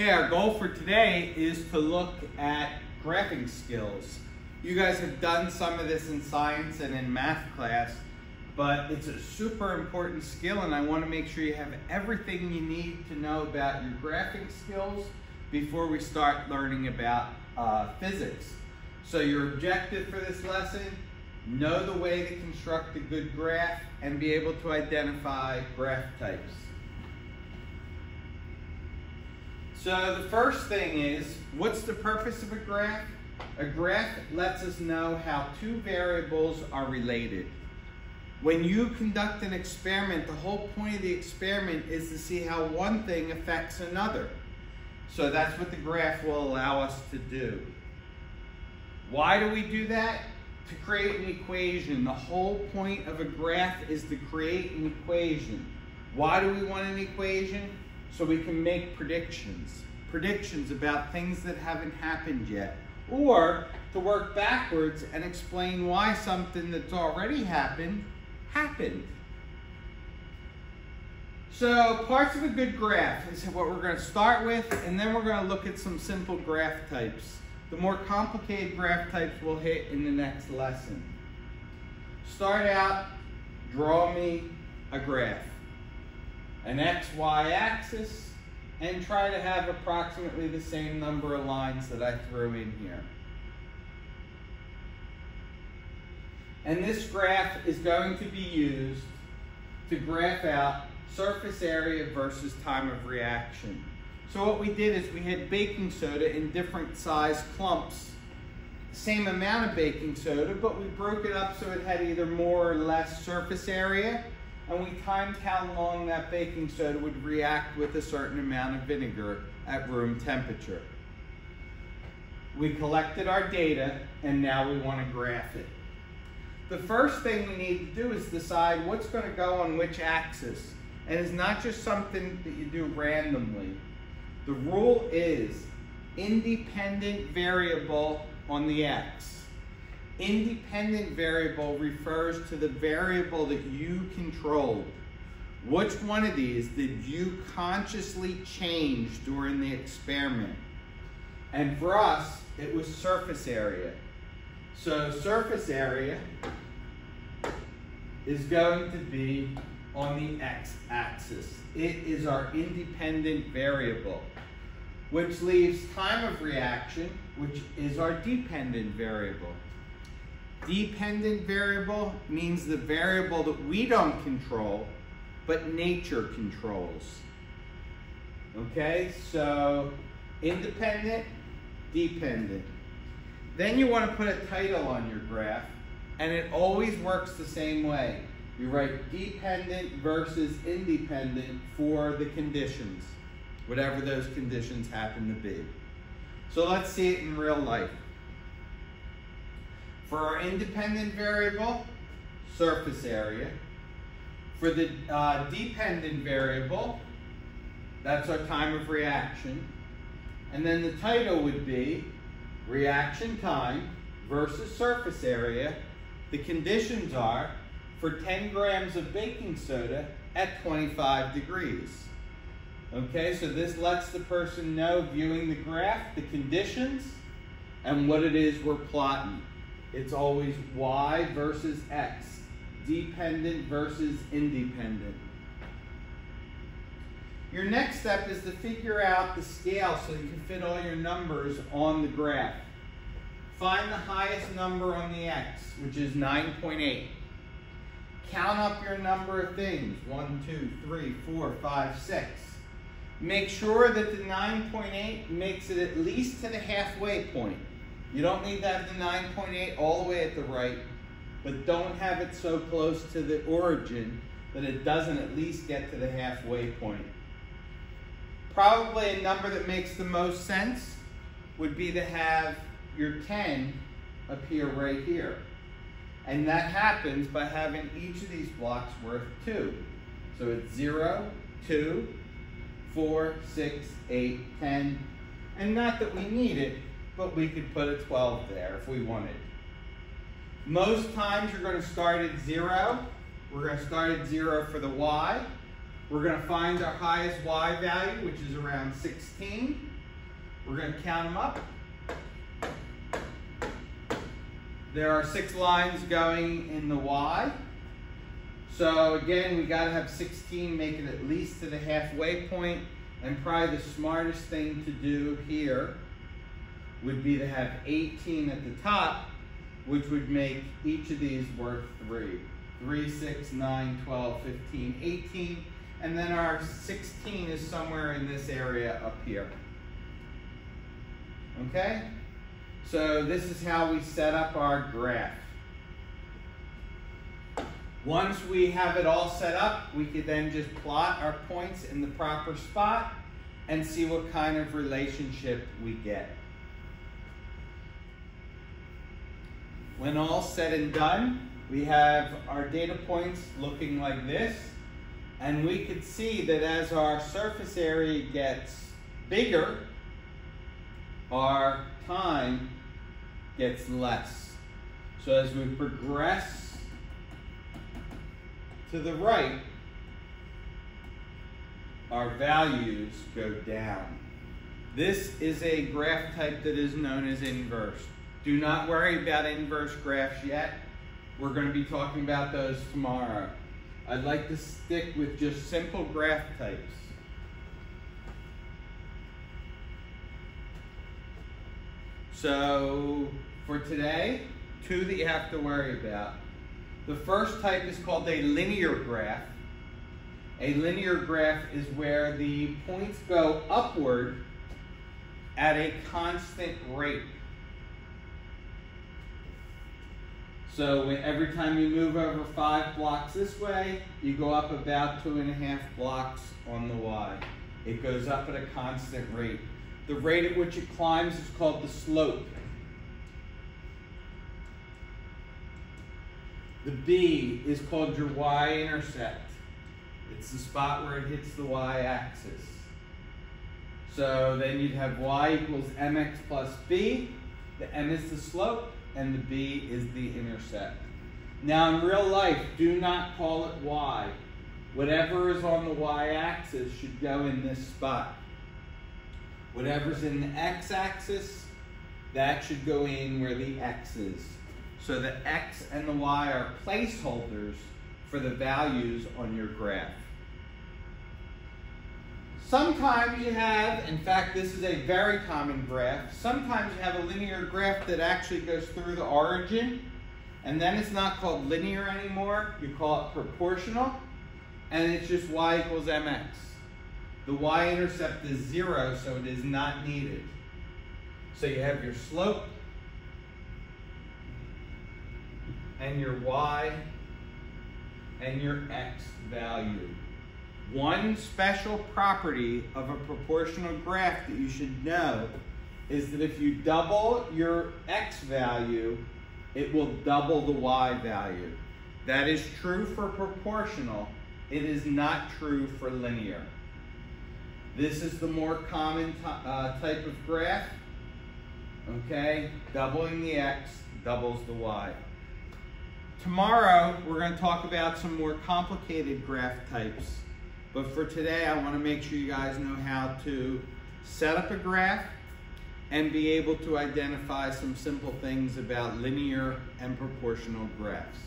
Okay, our goal for today is to look at graphing skills. You guys have done some of this in science and in math class, but it's a super important skill and I want to make sure you have everything you need to know about your graphing skills before we start learning about uh, physics. So your objective for this lesson, know the way to construct a good graph and be able to identify graph types. So the first thing is, what's the purpose of a graph? A graph lets us know how two variables are related. When you conduct an experiment, the whole point of the experiment is to see how one thing affects another. So that's what the graph will allow us to do. Why do we do that? To create an equation. The whole point of a graph is to create an equation. Why do we want an equation? So we can make predictions. Predictions about things that haven't happened yet. Or to work backwards and explain why something that's already happened, happened. So parts of a good graph is what we're going to start with, and then we're going to look at some simple graph types. The more complicated graph types we'll hit in the next lesson. Start out, draw me a graph an XY axis and try to have approximately the same number of lines that I threw in here. And this graph is going to be used to graph out surface area versus time of reaction. So what we did is we had baking soda in different size clumps. Same amount of baking soda, but we broke it up so it had either more or less surface area and we timed how long that baking soda would react with a certain amount of vinegar at room temperature. We collected our data and now we want to graph it. The first thing we need to do is decide what's going to go on which axis. And it's not just something that you do randomly. The rule is independent variable on the x Independent variable refers to the variable that you controlled. Which one of these did you consciously change during the experiment? And for us, it was surface area. So surface area is going to be on the x-axis. It is our independent variable, which leaves time of reaction, which is our dependent variable. Dependent variable means the variable that we don't control, but nature controls. Okay, so independent, dependent. Then you want to put a title on your graph, and it always works the same way. You write dependent versus independent for the conditions, whatever those conditions happen to be. So let's see it in real life. For our independent variable, surface area. For the uh, dependent variable, that's our time of reaction. And then the title would be reaction time versus surface area. The conditions are for 10 grams of baking soda at 25 degrees. Okay, so this lets the person know viewing the graph, the conditions, and what it is we're plotting it's always y versus x, dependent versus independent. Your next step is to figure out the scale so you can fit all your numbers on the graph. Find the highest number on the x, which is 9.8. Count up your number of things, 1, 2, 3, 4, 5, 6. Make sure that the 9.8 makes it at least to the halfway point. You don't need to have the 9.8 all the way at the right, but don't have it so close to the origin that it doesn't at least get to the halfway point. Probably a number that makes the most sense would be to have your 10 appear right here. And that happens by having each of these blocks worth 2. So it's 0, 2, 4, 6, 8, 10. And not that we need it, but we could put a 12 there if we wanted. Most times you're going to start at 0. We're going to start at 0 for the y. We're going to find our highest y value, which is around 16. We're going to count them up. There are six lines going in the y. So again, we got to have 16, make it at least to the halfway point, and probably the smartest thing to do here would be to have 18 at the top, which would make each of these worth 3. 3, 6, 9, 12, 15, 18, and then our 16 is somewhere in this area up here. Okay? So this is how we set up our graph. Once we have it all set up, we could then just plot our points in the proper spot and see what kind of relationship we get. When all said and done, we have our data points looking like this. And we could see that as our surface area gets bigger, our time gets less. So as we progress to the right, our values go down. This is a graph type that is known as inverse. Do not worry about inverse graphs yet. We're going to be talking about those tomorrow. I'd like to stick with just simple graph types. So for today, two that you have to worry about. The first type is called a linear graph. A linear graph is where the points go upward at a constant rate. So every time you move over five blocks this way, you go up about two and a half blocks on the Y. It goes up at a constant rate. The rate at which it climbs is called the slope. The B is called your y-intercept. It's the spot where it hits the y-axis. So then you'd have y equals mx plus b. The m is the slope and the B is the intercept. Now in real life, do not call it Y. Whatever is on the Y-axis should go in this spot. Whatever's in the X-axis, that should go in where the X is. So the X and the Y are placeholders for the values on your graph. Sometimes you have, in fact, this is a very common graph. Sometimes you have a linear graph that actually goes through the origin, and then it's not called linear anymore. You call it proportional, and it's just y equals mx. The y-intercept is zero, so it is not needed. So you have your slope and your y and your x value. One special property of a proportional graph that you should know is that if you double your x value, it will double the y value. That is true for proportional. It is not true for linear. This is the more common uh, type of graph. Okay, doubling the x doubles the y. Tomorrow, we're going to talk about some more complicated graph types. But for today, I want to make sure you guys know how to set up a graph and be able to identify some simple things about linear and proportional graphs.